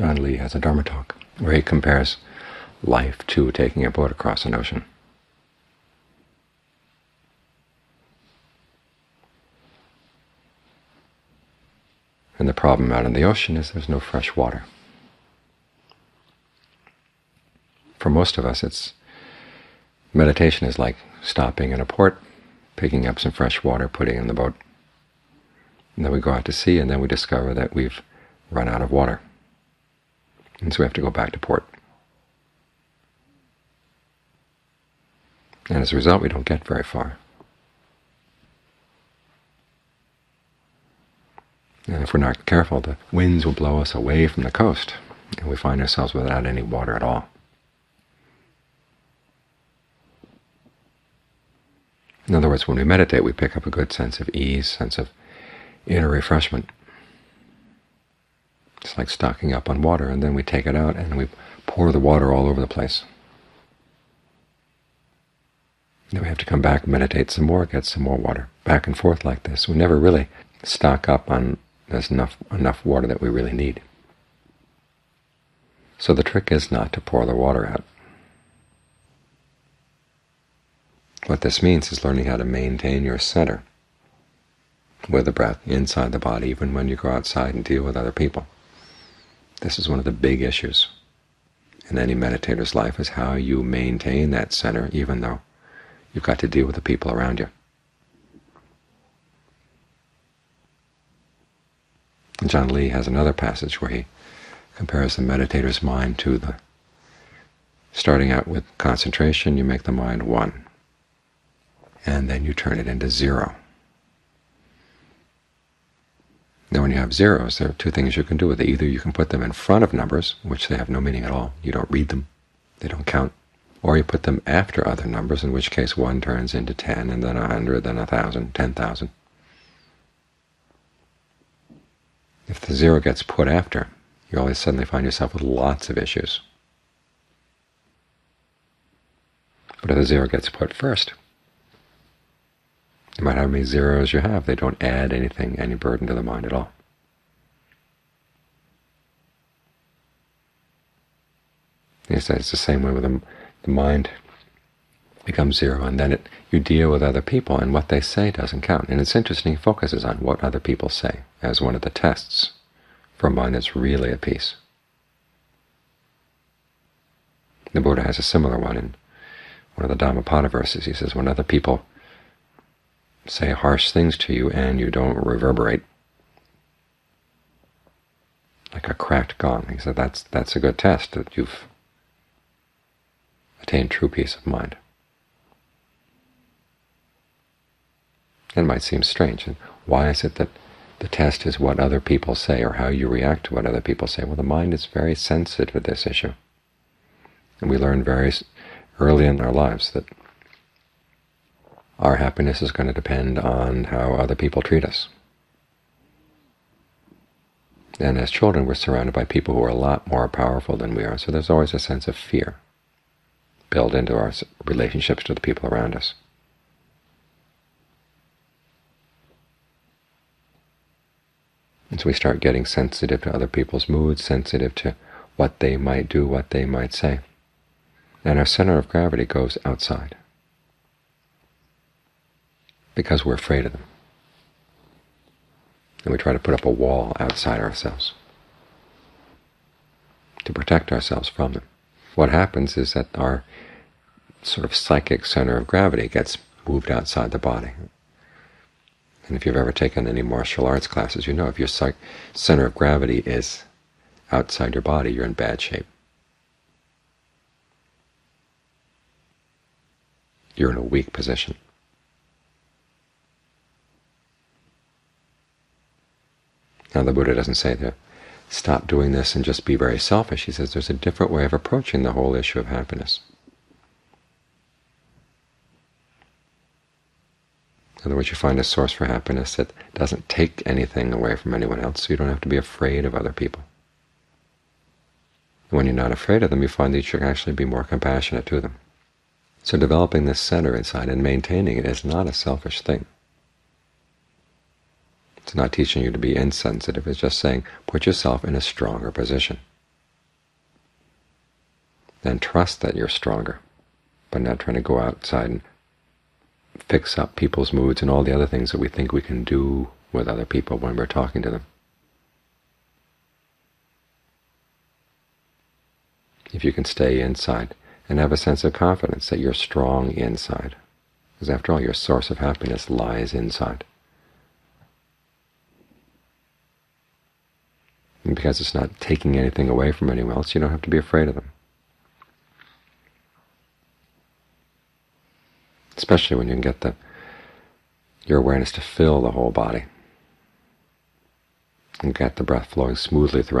Ajaan Lee has a Dharma talk where he compares life to taking a boat across an ocean. And the problem out in the ocean is there's no fresh water. For most of us, it's meditation is like stopping in a port, picking up some fresh water, putting in the boat. And then we go out to sea, and then we discover that we've run out of water. And so we have to go back to port. And as a result, we don't get very far. And if we're not careful, the winds will blow us away from the coast, and we find ourselves without any water at all. In other words, when we meditate, we pick up a good sense of ease, sense of inner refreshment. It's like stocking up on water, and then we take it out and we pour the water all over the place. Then we have to come back, meditate some more, get some more water, back and forth like this. We never really stock up on there's enough enough water that we really need. So the trick is not to pour the water out. What this means is learning how to maintain your center with the breath inside the body, even when you go outside and deal with other people. This is one of the big issues in any meditator's life, is how you maintain that center even though you've got to deal with the people around you. Ajaan Lee has another passage where he compares the meditator's mind to the starting out with concentration, you make the mind one, and then you turn it into zero. Now when you have zeros, there are two things you can do with it. Either you can put them in front of numbers, which they have no meaning at all. You don't read them. They don't count. Or you put them after other numbers, in which case 1 turns into 10, and then a 100, then a 1,000, 10,000. If the zero gets put after, you always suddenly find yourself with lots of issues. But if the zero gets put first, no matter how many zeros you have, they don't add anything, any burden to the mind at all. It's the same way with the, the mind becomes zero, and then it, you deal with other people, and what they say doesn't count. And it's interesting, he focuses on what other people say as one of the tests for a mind that's really at peace. The Buddha has a similar one in one of the Dhammapada verses. He says, when other people say harsh things to you and you don't reverberate like a cracked gong, he said that's that's a good test that you've attained true peace of mind. It might seem strange. And why is it that the test is what other people say or how you react to what other people say? Well, the mind is very sensitive to this issue. And we learn very early in our lives that our happiness is going to depend on how other people treat us. And as children, we're surrounded by people who are a lot more powerful than we are, so there's always a sense of fear built into our relationships to the people around us. And so we start getting sensitive to other people's moods, sensitive to what they might do, what they might say. And our center of gravity goes outside because we're afraid of them. And we try to put up a wall outside ourselves to protect ourselves from them. What happens is that our sort of psychic center of gravity gets moved outside the body. And if you've ever taken any martial arts classes, you know if your center of gravity is outside your body, you're in bad shape. You're in a weak position. Now the Buddha doesn't say to stop doing this and just be very selfish. He says there's a different way of approaching the whole issue of happiness. In other words, you find a source for happiness that doesn't take anything away from anyone else, so you don't have to be afraid of other people. When you're not afraid of them, you find that you should actually be more compassionate to them. So developing this center inside and maintaining it is not a selfish thing. It's not teaching you to be insensitive. It's just saying put yourself in a stronger position. then trust that you're stronger, but not trying to go outside and fix up people's moods and all the other things that we think we can do with other people when we're talking to them. If you can stay inside and have a sense of confidence that you're strong inside, because after all, your source of happiness lies inside. And because it's not taking anything away from anyone else, you don't have to be afraid of them. Especially when you can get the your awareness to fill the whole body and get the breath flowing smoothly throughout